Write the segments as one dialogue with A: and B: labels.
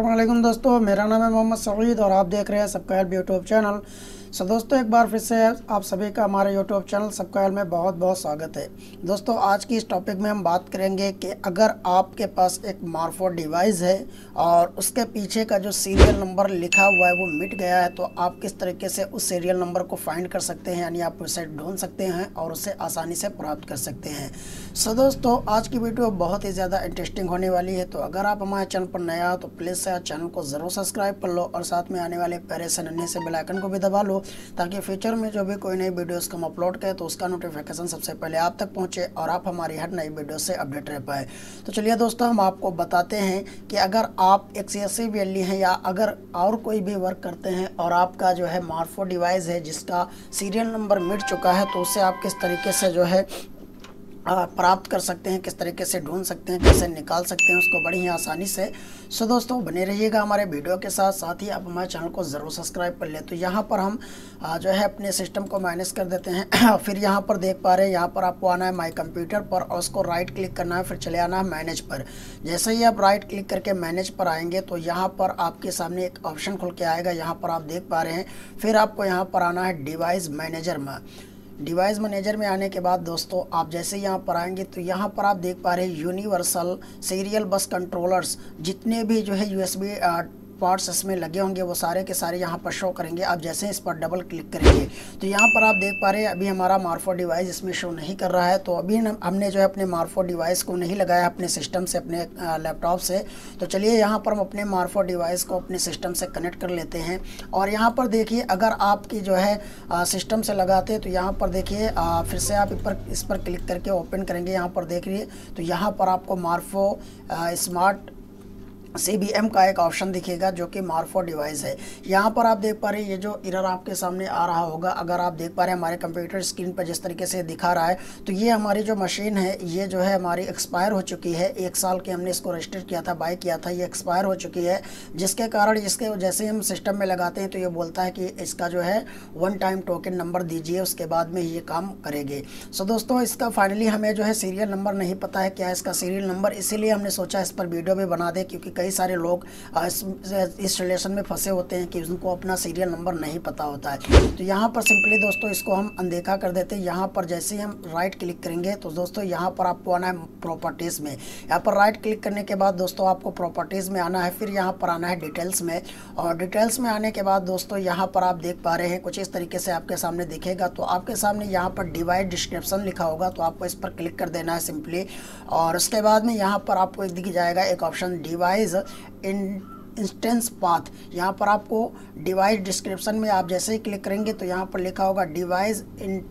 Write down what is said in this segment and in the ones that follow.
A: वालेकुम दोस्तों, मेरा नाम है मोहम्मद सईद और आप देख रहे हैं सबका यूट्यूब चैनल सो दोस्तों, एक बार फिर से आप सभी का हमारे यूट्यूब चैनल सबका में बहुत बहुत स्वागत है। दोस्तों, आज की इस टॉपिक में हम बात करेंगे कि अगर आपके पास एक मार्फो डिवाइस है और उसके पीछे का जो सीरियल नंबर लिखा हुआ है वो मिट गया है तो आप किस तरीके से उस सीरियल नंबर को फाइंड कर सकते हैं, यानी आप उसे ढूंढ सकते हैं और उसे आसानी से प्राप्त कर सकते हैं। सो दोस्तों, आज की वीडियो बहुत ही ज़्यादा इंटरेस्टिंग होने वाली है तो अगर आप हमारे चैनल पर नया हो तो प्लीज़ से चैनल को ज़रूर सब्सक्राइब कर लो और साथ में आने वाले पैरे से नन्हे से बेलाइकन को भी दबा लो ताकि फ्यूचर में जो भी कोई नई वीडियोस को हम अपलोड करें तो उसका नोटिफिकेशन सबसे पहले आप तक पहुँचे और आप हमारी हर नई वीडियो से अपडेट रह पाए। तो चलिए दोस्तों, हम आपको बताते हैं कि अगर आप एक सी एस हैं या अगर और कोई भी वर्क करते हैं और आपका जो है मार्फो डिवाइस है, जिसका सीरियल नंबर मिट चुका है तो उसे आप किस तरीके से जो है प्राप्त कर सकते हैं, किस तरीके से ढूंढ सकते हैं, कैसे निकाल सकते हैं, उसको बड़ी ही आसानी से। सो दोस्तों, बने रहिएगा हमारे वीडियो के साथ। साथ ही आप हमारे चैनल को ज़रूर सब्सक्राइब कर ले। तो यहाँ पर हम जो है, अपने सिस्टम को मैनेज कर देते हैं। फिर यहाँ पर देख पा रहे हैं, यहाँ पर आपको आना है माई कंप्यूटर पर और उसको राइट क्लिक करना है, फिर चले आना है मैनेज पर। जैसे ही आप राइट क्लिक करके मैनेज पर आएँगे तो यहाँ पर आपके सामने एक ऑप्शन खुल के आएगा। यहाँ पर आप देख पा रहे हैं, फिर आपको यहाँ पर आना है डिवाइस मैनेजर में। डिवाइस मैनेजर में आने के बाद दोस्तों, आप जैसे यहाँ पर आएँगे तो यहाँ पर आप देख पा रहे हैं यूनिवर्सल सीरियल बस कंट्रोलर्स, जितने भी जो है यूएसबी पार्ट्स इसमें लगे होंगे, वो सारे के सारे यहाँ पर शो करेंगे। आप जैसे इस पर डबल क्लिक करेंगे तो यहाँ पर आप देख पा रहे हैं, अभी हमारा मार्फो डिवाइस इसमें शो नहीं कर रहा है। तो अभी हमने जो है अपने मार्फो डिवाइस को नहीं लगाया अपने सिस्टम से, अपने लैपटॉप से। तो चलिए यहाँ पर हम अपने मार्फो डिवाइस को अपने सिस्टम से कनेक्ट कर लेते हैं। और यहाँ पर देखिए, अगर आपकी जो है सिस्टम से लगाते तो यहाँ पर देखिए फिर से आप इस पर इस पर क्लिक करके ओपन करेंगे। यहाँ पर देखिए तो यहाँ पर आपको Morpho smart C B M का एक ऑप्शन दिखेगा जो कि मार्फो डिवाइस है। यहाँ पर आप देख पा रहे हैं, ये जो इरर आपके सामने आ रहा होगा, अगर आप देख पा रहे हैं हमारे कंप्यूटर स्क्रीन पर जिस तरीके से दिखा रहा है तो ये हमारी जो मशीन है, ये जो है हमारी एक्सपायर हो चुकी है। एक साल के हमने इसको रजिस्टर किया था बाई किया था, ये एक्सपायर हो चुकी है। जिसके कारण इसके जैसे हम सिस्टम में लगाते हैं तो ये बोलता है कि इसका जो है वन टाइम टोकन नंबर दीजिए, उसके बाद में ये काम करेंगे। सो दोस्तों, इसका फाइनली हमें जो है सीरियल नंबर नहीं पता है, क्या इसका सीरियल नंबर इसीलिए हमने सोचा इस पर वीडियो भी बना दें, क्योंकि कई सारे लोग इस, रिलेशन में फंसे होते हैं कि उनको अपना सीरियल नंबर नहीं पता होता है। तो यहाँ पर सिंपली दोस्तों इसको हम अनदेखा कर देते हैं। यहाँ पर जैसे ही हम राइट क्लिक करेंगे तो दोस्तों यहाँ पर आपको आना है प्रॉपर्टीज़ में। यहाँ पर राइट क्लिक करने के बाद दोस्तों आपको प्रॉपर्टीज़ में आना है फिर यहाँ पर आना है डिटेल्स में। और डिटेल्स में आने के बाद दोस्तों यहाँ पर आप देख पा रहे हैं कुछ इस तरीके से आपके सामने दिखेगा। तो आपके सामने यहाँ पर डिवाइड डिस्क्रिप्शन लिखा होगा तो आपको इस पर क्लिक कर देना है सिंपली और उसके बाद में यहाँ पर आपको दिख जाएगा एक option device in instance path यहाँ पर आपको डिवाइस डिस्क्रिप्शन में आप जैसे ही क्लिक करेंगे तो यहाँ पर लिखा होगा डिवाइस इन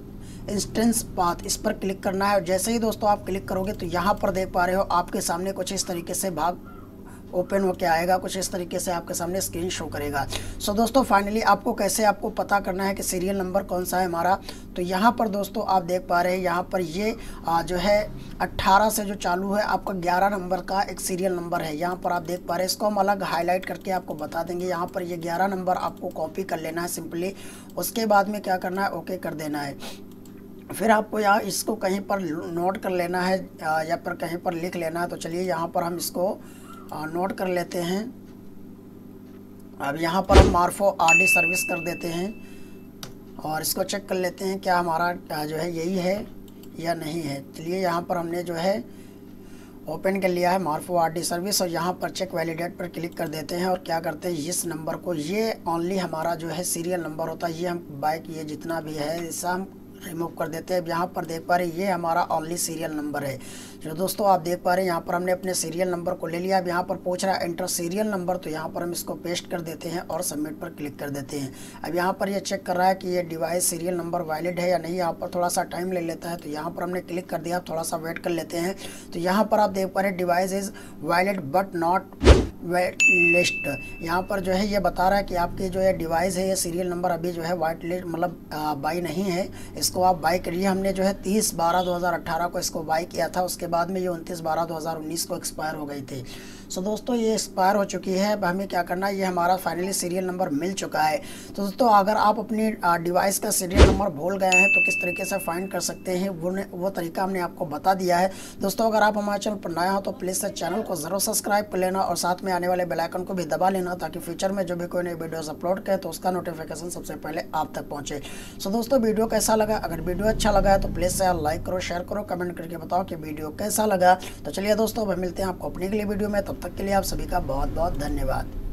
A: इंस्टेंस पाथ इस पर क्लिक करना है और जैसे ही दोस्तों आप क्लिक करोगे तो यहाँ पर देख पा रहे हो आपके सामने कुछ इस तरीके से भाग ओपन होके आएगा कुछ इस तरीके से आपके सामने स्क्रीन शो करेगा। सो so, दोस्तों फाइनली आपको कैसे आपको पता करना है कि सीरियल नंबर कौन सा है हमारा? तो यहाँ पर दोस्तों आप देख पा रहे हैं यहाँ पर ये आ, जो है 18 से जो चालू है आपका 11 नंबर का एक सीरियल नंबर है। यहाँ पर आप देख पा रहे हैं इसको हम अलग हाईलाइट करके आपको बता देंगे। यहाँ पर ये ग्यारह नंबर आपको कॉपी कर लेना है सिंपली उसके बाद में क्या करना है ओके कर देना है। फिर आपको यहाँ इसको कहीं पर नोट कर लेना है या पर कहीं पर लिख लेना है। तो चलिए यहाँ पर हम इसको नोट कर लेते हैं। अब यहाँ पर हम मार्फो आरडी सर्विस कर देते हैं और इसको चेक कर लेते हैं क्या हमारा जो है यही है या नहीं है। चलिए यहाँ पर हमने जो है ओपन कर लिया है मार्फो आरडी सर्विस और यहाँ पर चेक वैलिडेट पर क्लिक कर देते हैं और क्या करते हैं, इस नंबर को, ये ओनली हमारा जो है सीरियल नंबर होता है, ये हम, बाइक, ये जितना भी है इसका हम रिमूव कर देते हैं। यहाँ पर देख पा रहे ये हमारा ऑनली सीरियल नंबर है। जो दोस्तों आप देख पा रहे हैं, यहाँ पर हमने अपने सीरियल नंबर को ले लिया। अब यहाँ पर पूछ रहा है एंटर सीरियल नंबर तो यहाँ पर हम इसको पेस्ट कर देते हैं और सबमिट पर क्लिक कर देते हैं। अब यहाँ पर ये चेक कर रहा है कि ये डिवाइस सीरियल नंबर वैलिड है या नहीं। यहाँ पर थोड़ा सा टाइम ले लेता है तो यहाँ पर हमने क्लिक कर दिया। थोड़ा सा वेट कर लेते हैं। तो यहाँ पर आप देख पा रहे device is valid but not wait list यहाँ पर जो है ये बता रहा है कि आपके जो है डिवाइस है ये सीरियल नंबर अभी जो है वाइट लिस्ट मतलब बाई नहीं है। इसको आप बाई करिए। हमने जो है तीस बारह दो हज़ार अट्ठारह को इसको बाई किया था। उसके बाद में ये उनतीस बारह दो हज़ार उन्नीस को एक्सपायर हो गई थी। सो so, दोस्तों ये एक्सपायर हो चुकी है। अब हमें क्या करना है? ये हमारा फाइनली सीरियल नंबर मिल चुका है। तो दोस्तों अगर आप अपनी डिवाइस का सीरियल नंबर भूल गए हैं तो किस तरीके से फाइंड कर सकते हैं वो वो तरीका हमने आपको बता दिया है। दोस्तों अगर आप हमारे चैनल पर नया हो तो प्लीज़ चैनल को ज़रूर सब्सक्राइब कर लेना और साथ में में आने वाले बेलाइकन को भी दबा लेना ताकि फ्यूचर में जो भी कोई नई वीडियोस अपलोड करे तो उसका नोटिफिकेशन सबसे पहले आप तक पहुँचे। सो दोस्तों वीडियो कैसा लगा? अगर वीडियो अच्छा लगा है तो प्लीज़ से लाइक करो शेयर करो कमेंट करके बताओ कि वीडियो कैसा लगा। तो चलिए दोस्तों, अब मिलते हैं आपको अपने के लिए वीडियो में। तब तक के लिए आप सभी का बहुत बहुत धन्यवाद।